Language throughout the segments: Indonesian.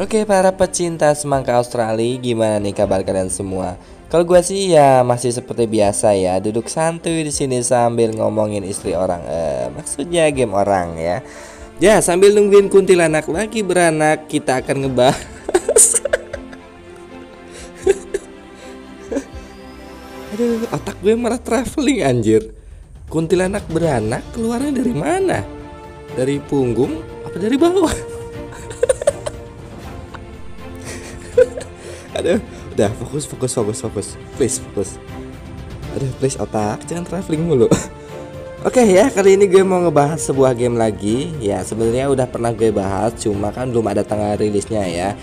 Oke para pecinta semangka Australia gimana nih kabar kalian semua? Kalau gue sih ya masih seperti biasa ya duduk santuy di sini sambil ngomongin istri orang eh, maksudnya game orang ya. Ya sambil nungguin kuntilanak lagi beranak kita akan ngebahas. Aduh otak gue malah traveling anjir. Kuntilanak beranak keluarnya dari mana? Dari punggung apa dari bawah? Aduh, udah fokus fokus fokus fokus. Please fokus. Aduh, please otak jangan traveling mulu. Oke ya, kali ini gue mau ngebahas sebuah game lagi. Ya, sebenarnya udah pernah gue bahas, cuma kan belum ada tanggal rilisnya ya.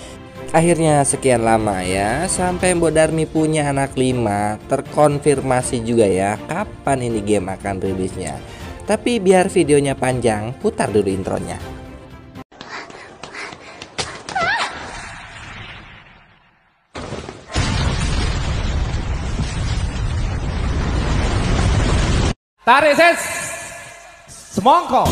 Akhirnya sekian lama ya Sampai Mbok Darmi punya anak 5 Terkonfirmasi juga ya Kapan ini game akan rilisnya Tapi biar videonya panjang Putar dulu intronya Tarik ses Semongko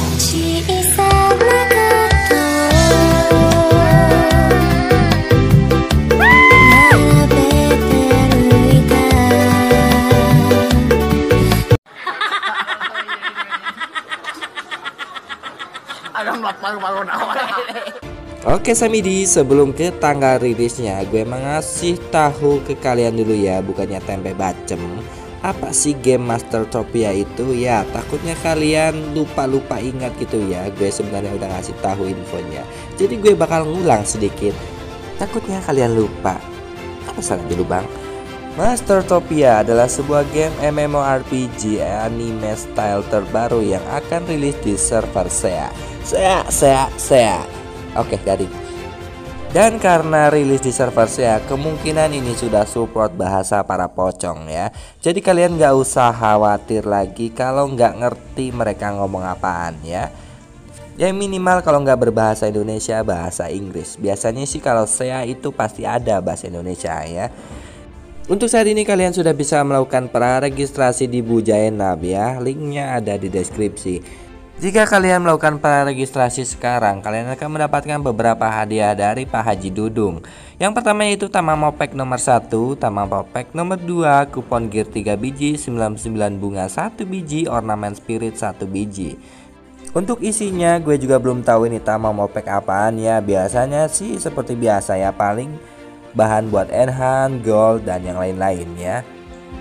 Oke Samidi, sebelum ke tanggal rilisnya, gue mengasih tahu ke kalian dulu ya, bukannya tempe bacem. Apa sih game Master Tropia itu? Ya, takutnya kalian lupa-lupa ingat gitu ya. Gue sebenarnya udah ngasih tahu infonya. Jadi gue bakal ngulang sedikit. Takutnya kalian lupa. Apa salah dulu bang? Master Topia adalah sebuah game MMORPG anime style terbaru yang akan rilis di server SEA. SEA, SEA, SEA. Oke, garing. Dan karena rilis di server SEA, kemungkinan ini sudah support bahasa para pocong ya. Jadi kalian nggak usah khawatir lagi kalau nggak ngerti mereka ngomong apaan ya. Ya minimal kalau nggak berbahasa Indonesia bahasa Inggris. Biasanya sih kalau SEA itu pasti ada bahasa Indonesia ya. Untuk saat ini kalian sudah bisa melakukan praregistrasi di Bujaenab ya. Linknya ada di deskripsi. Jika kalian melakukan praregistrasi sekarang, kalian akan mendapatkan beberapa hadiah dari Pak Haji Dudung. Yang pertama yaitu Tamamo Pack nomor 1, Tamamo Pack nomor 2, kupon gear 3 biji, 99 bunga 1 biji, ornamen spirit 1 biji. Untuk isinya gue juga belum tahu ini Tamamo Pack apaan ya. Biasanya sih seperti biasa ya, paling bahan buat enhance, gold dan yang lain-lain ya.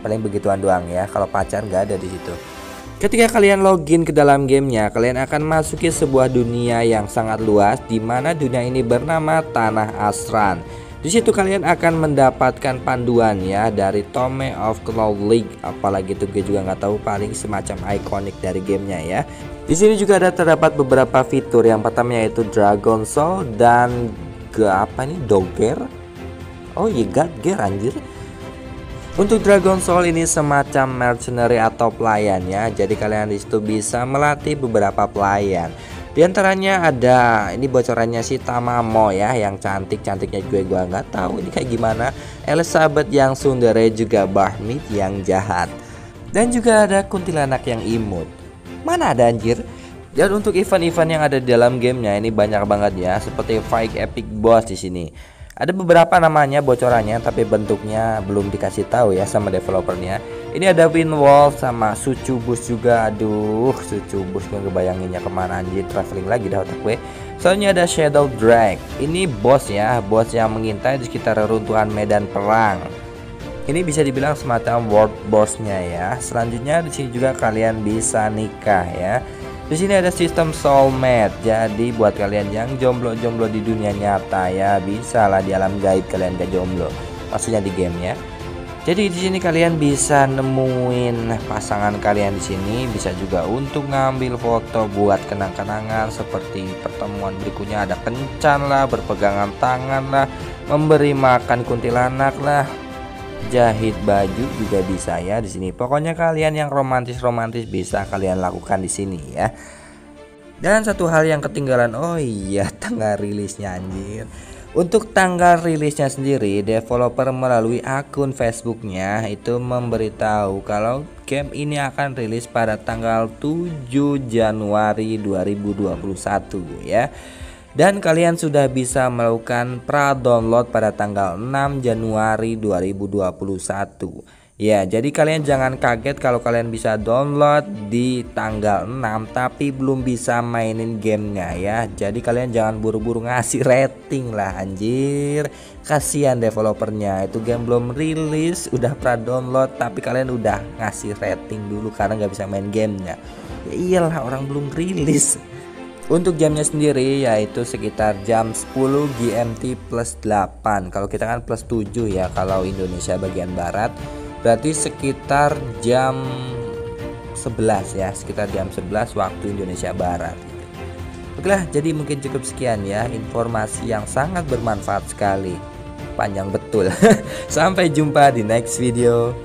Paling begituan doang ya. Kalau pacar nggak ada di situ. Ketika kalian login ke dalam gamenya, kalian akan masuki sebuah dunia yang sangat luas di mana dunia ini bernama Tanah Asran. Di situ kalian akan mendapatkan panduan ya dari Tome of Cloud League. Apalagi itu gue juga nggak tahu paling semacam ikonik dari gamenya ya. Di sini juga ada terdapat beberapa fitur. Yang pertama yaitu Dragon Soul dan ke apa nih Dogger. Oh iya God Gear anjir. Untuk Dragon Soul ini semacam mercenary atau pelayan ya. Jadi kalian di situ bisa melatih beberapa pelayan. Di antaranya ada ini bocorannya si Tamamo ya yang cantik-cantiknya gue gua nggak tahu ini kayak gimana. Elizabeth yang sundere juga Bahmit yang jahat. Dan juga ada kuntilanak yang imut. Mana ada anjir? Dan untuk event-event yang ada di dalam gamenya ini banyak banget ya, seperti Fight Epic Boss di sini. Ada beberapa namanya bocorannya tapi bentuknya belum dikasih tahu ya sama developernya. Ini ada Winwolf sama Sucubus juga. Aduh, Sucubus gue ngebayanginnya ke mana anjir traveling lagi dah otak gue. Soalnya ada Shadow Drag. Ini bos ya, bos yang mengintai di sekitar reruntuhan medan perang. Ini bisa dibilang semacam world bossnya ya. Selanjutnya di sini juga kalian bisa nikah ya. Di sini ada sistem soulmate. Jadi buat kalian yang jomblo-jomblo di dunia nyata ya, bisa lah di alam gaib kalian gak jomblo. Maksudnya di game ya. Jadi di sini kalian bisa nemuin pasangan kalian di sini, bisa juga untuk ngambil foto buat kenang-kenangan seperti pertemuan berikutnya ada kencan lah, berpegangan tangan lah, memberi makan kuntilanak lah, jahit baju juga bisa ya di sini. Pokoknya kalian yang romantis-romantis bisa kalian lakukan di sini ya. Dan satu hal yang ketinggalan, oh iya tanggal rilisnya anjir. Untuk tanggal rilisnya sendiri, developer melalui akun Facebooknya itu memberitahu kalau game ini akan rilis pada tanggal 7 Januari 2021 ya. Dan kalian sudah bisa melakukan pra-download pada tanggal 6 Januari 2021. Ya, jadi kalian jangan kaget kalau kalian bisa download di tanggal 6 tapi belum bisa mainin gamenya ya. Jadi kalian jangan buru-buru ngasih rating lah anjir. Kasihan developernya, itu game belum rilis, udah pra download tapi kalian udah ngasih rating dulu karena nggak bisa main gamenya. Ya iyalah orang belum rilis. Untuk jamnya sendiri yaitu sekitar jam 10 GMT plus 8 Kalau kita kan plus 7 ya kalau Indonesia bagian Barat Berarti sekitar jam 11 ya Sekitar jam 11 waktu Indonesia Barat. Oke jadi mungkin cukup sekian ya Informasi yang sangat bermanfaat sekali. Panjang betul. Sampai jumpa di next video